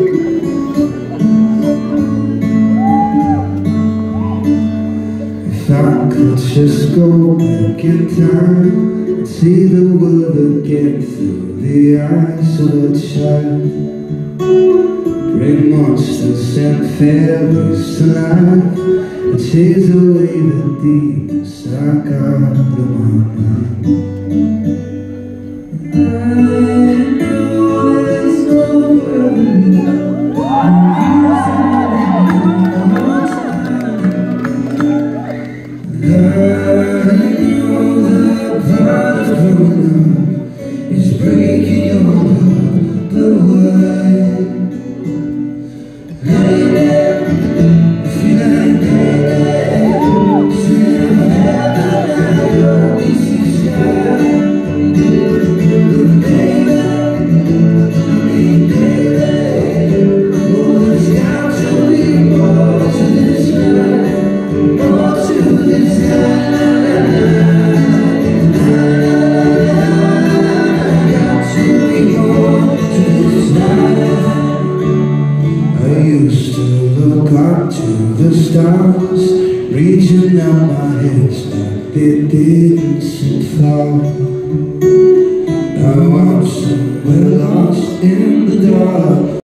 If I could just go back in time and see the world again through the eyes of a child. Bring monsters and fairies to life and chase away the demons I got in my mind is used to look up to the stars, reaching out my hands, but they didn't seem far. Now I'm